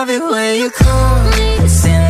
love it when you call me.